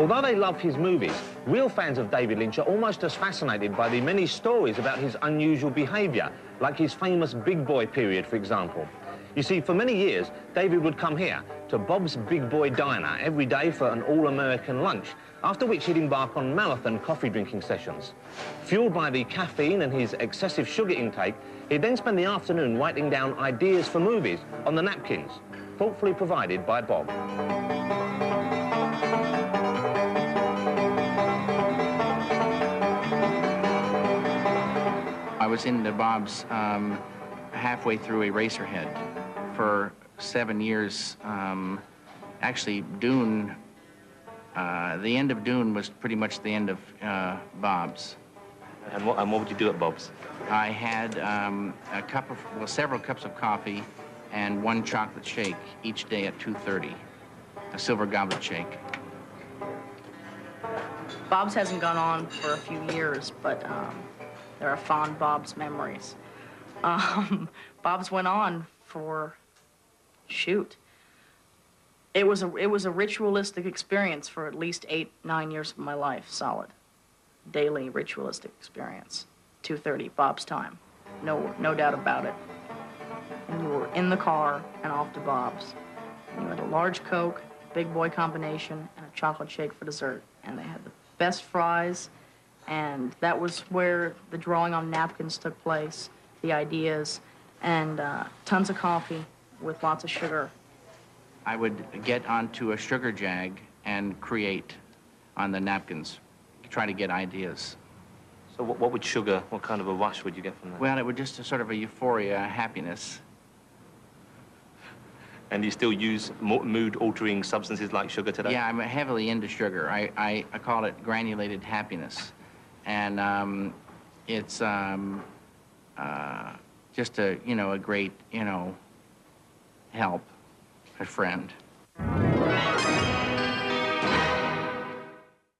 Although they love his movies, real fans of David Lynch are almost as fascinated by the many stories about his unusual behaviour, like his famous big boy period, for example. You see, for many years, David would come here to Bob's Big Boy Diner every day for an all-American lunch, after which he'd embark on marathon coffee drinking sessions. Fueled by the caffeine and his excessive sugar intake, he'd then spend the afternoon writing down ideas for movies on the napkins, thoughtfully provided by Bob. I was into Bob's um, halfway through Eraserhead for seven years. Um, actually, Dune, uh, the end of Dune was pretty much the end of uh, Bob's. And what, and what would you do at Bob's? I had um, a cup of, well, several cups of coffee and one chocolate shake each day at 2.30, a silver goblet shake. Bob's hasn't gone on for a few years, but um, there are fond Bob's memories. Um, Bob's went on for, shoot. It was a it was a ritualistic experience for at least eight nine years of my life, solid, daily ritualistic experience. 2:30 Bob's time, no no doubt about it. And you were in the car and off to Bob's. And you had a large Coke, big boy combination, and a chocolate shake for dessert. And they had the best fries, and that was where the drawing on napkins took place, the ideas, and uh, tons of coffee with lots of sugar. I would get onto a sugar jag and create on the napkins, try to get ideas. So what, what would sugar, what kind of a rush would you get from that? Well, it would just a sort of a euphoria, a happiness. And do you still use mood-altering substances like sugar today? Yeah, I'm heavily into sugar. I, I, I call it granulated happiness. And um, it's um, uh, just a, you know, a great, you know, help, a friend.